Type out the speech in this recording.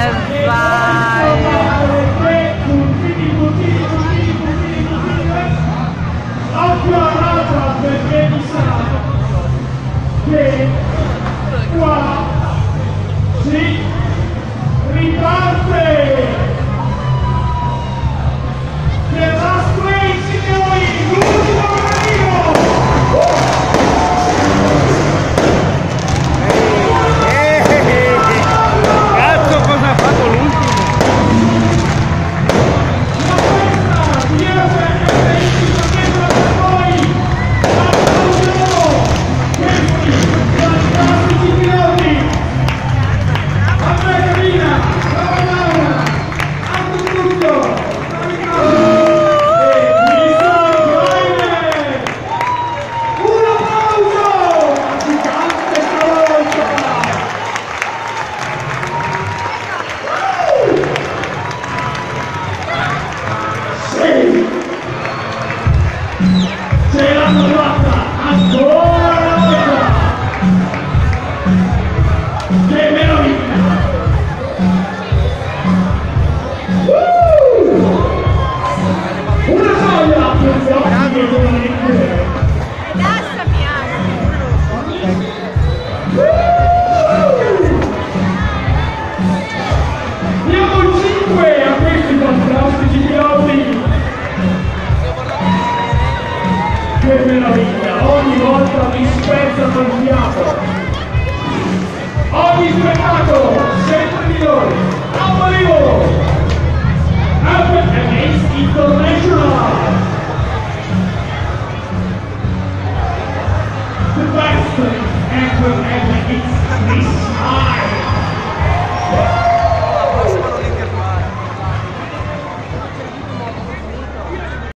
E vai! Occhio a rata perché mi sa che qua si vocês! Será nossa agora! Temer o against International. The best this time.